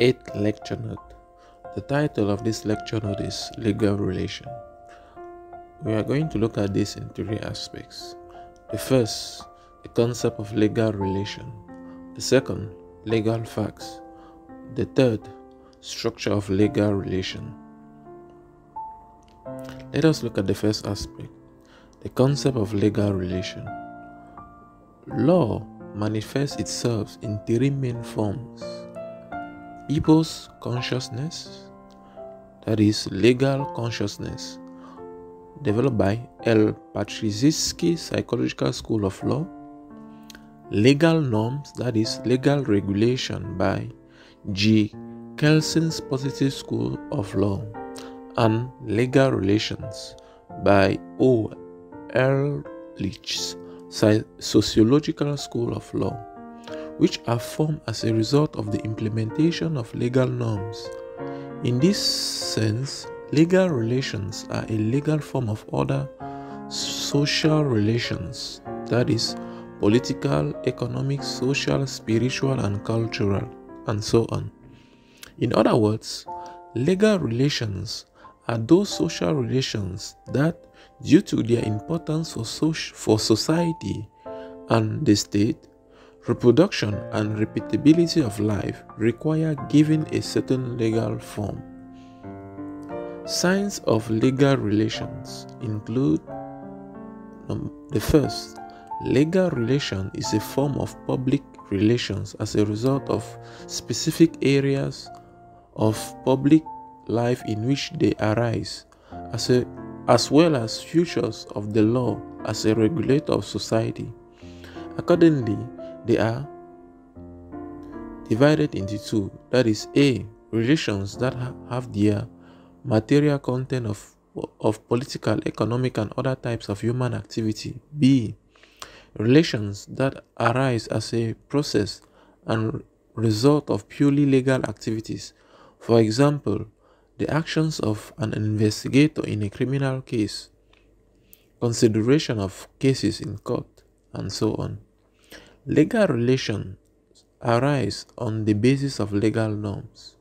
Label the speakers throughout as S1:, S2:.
S1: Eighth lecture note. The title of this lecture note is Legal Relation. We are going to look at this in three aspects. The first, the concept of legal relation. The second, legal facts. The third, structure of legal relation. Let us look at the first aspect, the concept of legal relation. Law manifests itself in three main forms people's consciousness, that is, legal consciousness, developed by L. Petrazhitsky Psychological School of Law, legal norms, that is, legal regulation by G. Kelsen's Positive School of Law, and legal relations by O. Ehrlich's Sociological School of Law, which are formed as a result of the implementation of legal norms. In this sense, legal relations are a legal form of other social relations, that is, political, economic, social, spiritual, and cultural, and so on. In other words, legal relations are those social relations that due to their importance for, social, for society and the state, reproduction and repeatability of life require giving a certain legal form. Signs of legal relations include um, the first, legal relation is a form of public relations as a result of specific areas of public life in which they arise as a as well as features of the law as a regulator of society. Accordingly, they are divided into two that is, A. Relations that have their material content of, of political, economic, and other types of human activity. B. Relations that arise as a process and result of purely legal activities. For example, the actions of an investigator in a criminal case, consideration of cases in court, and so on. Legal relations arise on the basis of legal norms.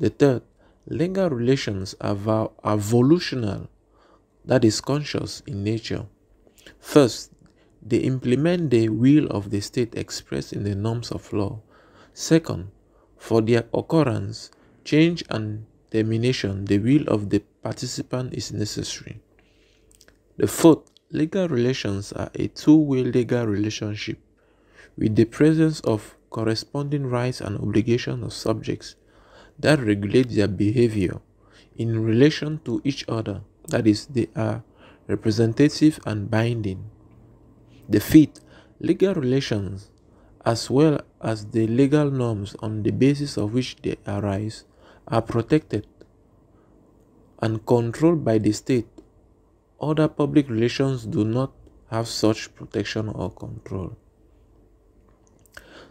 S1: The third, legal relations are, are volitional, that is, conscious in nature. First, they implement the will of the state expressed in the norms of law. Second, for their occurrence, change and termination, the will of the participant is necessary. The fourth, legal relations are a two-way legal relationship with the presence of corresponding rights and obligations of subjects that regulate their behavior in relation to each other, that is, they are representative and binding. The fifth, legal relations, as well as the legal norms on the basis of which they arise, are protected and controlled by the state. Other public relations do not have such protection or control.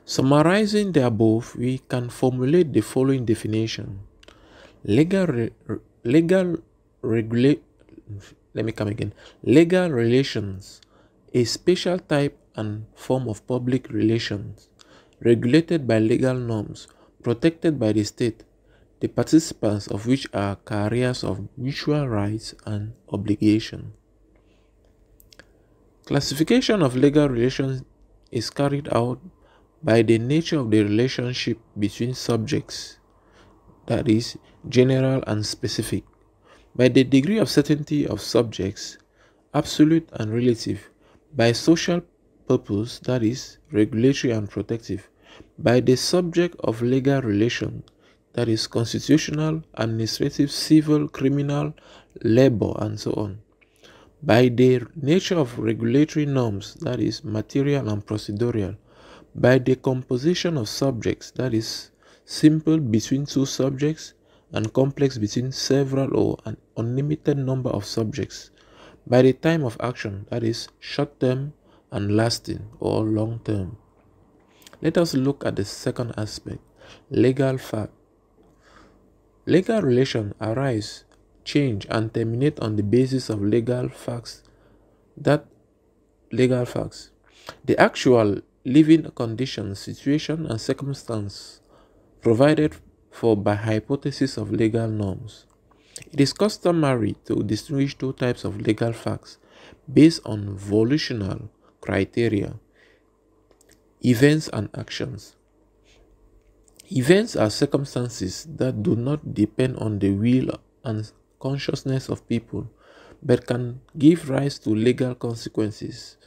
S1: Summarizing the above, we can formulate the following definition. Legal, re, legal regulate, let me come again. Legal relations, a special type and form of public relations, regulated by legal norms, protected by the state, the participants of which are carriers of mutual rights and obligations. Classification of legal relations is carried out by the nature of the relationship between subjects, that is, general and specific, by the degree of certainty of subjects, absolute and relative, by social purpose, that is, regulatory and protective, by the subject of legal relation, that is, constitutional, administrative, civil, criminal, labor, and so on, by the nature of regulatory norms, that is, material and procedural, by the composition of subjects, that is, simple between two subjects and complex between several or an unlimited number of subjects, by the time of action, that is, short term and lasting or long term. Let us look at the second aspect legal fact. Legal relations arise, change, and terminate on the basis of legal facts. That legal facts. The actual living conditions, situation, and circumstance provided for by hypothesis of legal norms. It is customary to distinguish two types of legal facts based on volitional criteria events and actions. Events are circumstances that do not depend on the will and consciousness of people but can give rise to legal consequences.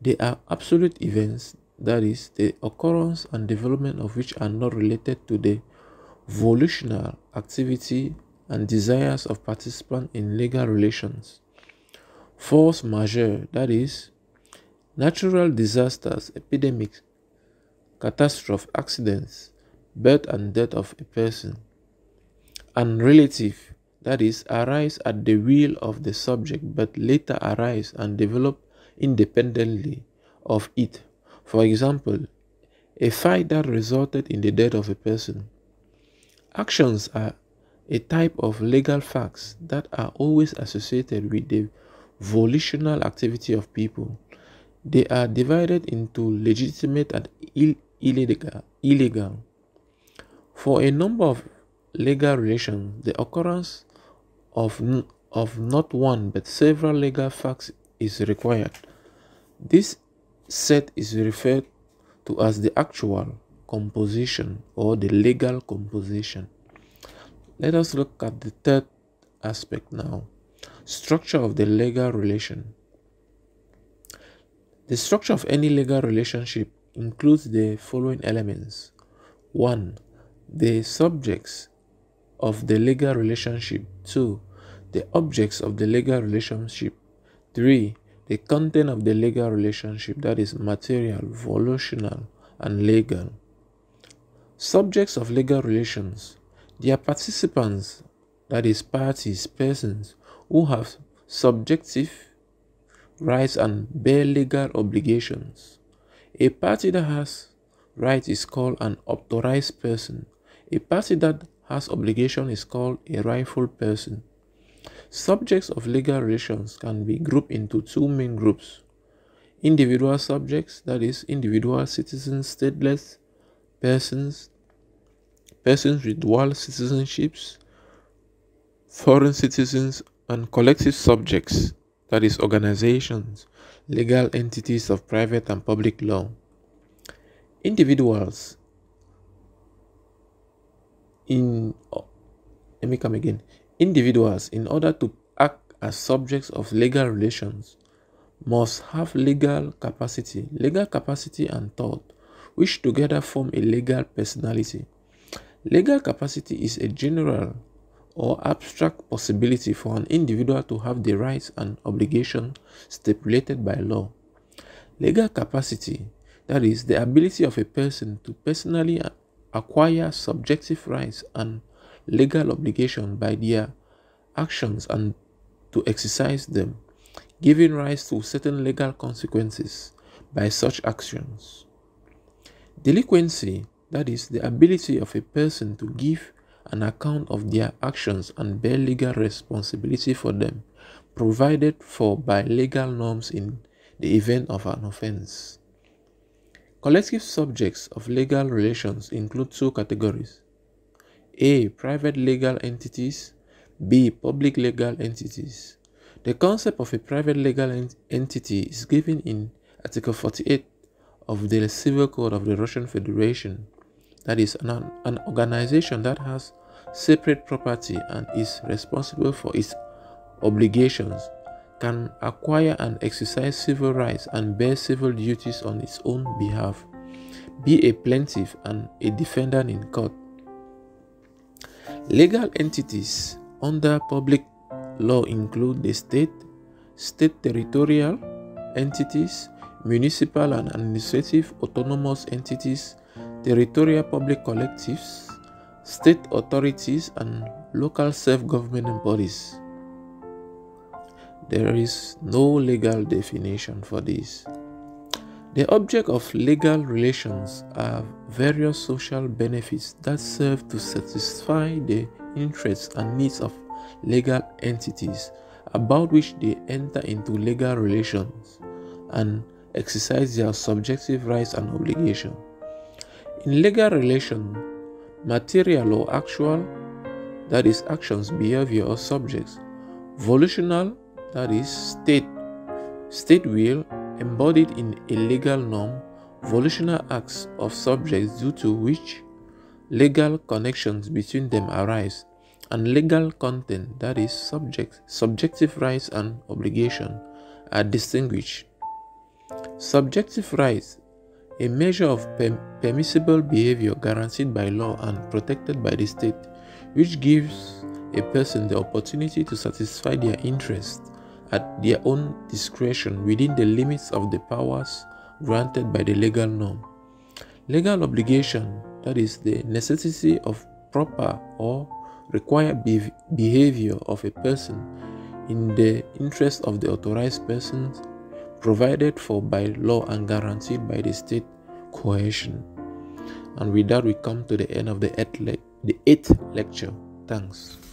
S1: They are absolute events, that is, the occurrence and development of which are not related to the volitional activity and desires of participants in legal relations. Force majeure, that is, natural disasters, epidemics, catastrophe, accidents, birth and death of a person. And relative, that is, arise at the will of the subject but later arise and develop independently of it. For example, a fight that resulted in the death of a person. Actions are a type of legal facts that are always associated with the volitional activity of people. They are divided into legitimate and Ill illegal. illegal. For a number of legal relations, the occurrence of, of not one but several legal facts is required. This set is referred to as the actual composition or the legal composition. Let us look at the third aspect now structure of the legal relation. The structure of any legal relationship includes the following elements 1. The subjects of the legal relationship, 2. The objects of the legal relationship, 3. The content of the legal relationship, that is material, volitional, and legal. Subjects of legal relations they are participants, that is, parties, persons who have subjective rights and bear legal obligations. A party that has rights is called an authorized person. A party that has obligation is called a rightful person. Subjects of legal relations can be grouped into two main groups. Individual subjects, that is, individual citizens, stateless persons, persons with dual citizenships, foreign citizens, and collective subjects, that is, organizations, legal entities of private and public law. Individuals in oh, let me come again. Individuals, in order to act as subjects of legal relations, must have legal capacity, legal capacity and thought, which together form a legal personality. Legal capacity is a general or abstract possibility for an individual to have the rights and obligations stipulated by law. Legal capacity, that is, the ability of a person to personally acquire subjective rights and legal obligation by their actions and to exercise them, giving rise to certain legal consequences by such actions. Delinquency that is, the ability of a person to give an account of their actions and bear legal responsibility for them, provided for by legal norms in the event of an offense. Collective subjects of legal relations include two categories A. Private legal entities, B. Public legal entities. The concept of a private legal ent entity is given in Article 48 of the Civil Code of the Russian Federation that is an, an organization that has separate property and is responsible for its obligations can acquire and exercise civil rights and bear civil duties on its own behalf, be a plaintiff and a defendant in court. Legal entities under public law include the state, state territorial entities, municipal and administrative autonomous entities, territorial public collectives, state authorities, and local self-government bodies. There is no legal definition for this. The object of legal relations are various social benefits that serve to satisfy the interests and needs of legal entities about which they enter into legal relations and exercise their subjective rights and obligations. In legal relation, material or actual, that is, actions, behavior, or subjects. Volitional, that is, state, state will, embodied in a legal norm, volitional acts of subjects due to which legal connections between them arise, and legal content, that is, subject, subjective rights and obligation, are distinguished. Subjective rights a measure of per- permissible behavior guaranteed by law and protected by the state, which gives a person the opportunity to satisfy their interests at their own discretion within the limits of the powers granted by the legal norm. Legal obligation, that is, the necessity of proper or required be- behavior of a person in the interest of the authorized persons provided for by law and guaranteed by the state coercion. And with that, we come to the end of the eighth, le- the eighth lecture. Thanks.